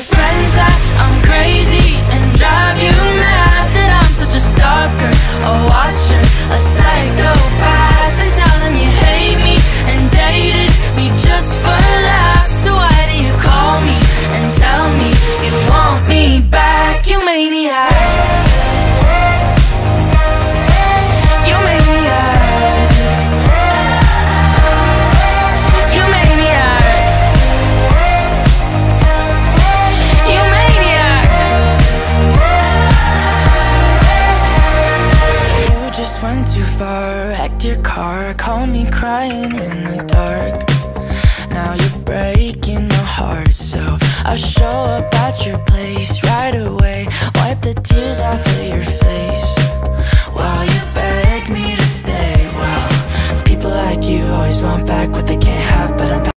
friends that I'm crazy gone too far. Wrecked your car, Call me crying in the dark. Now you're breaking my heart So I'll show up at your place right away. Wipe the tears off of your face. While you beg me to stay Well, people like you always want back what they can't have But I'm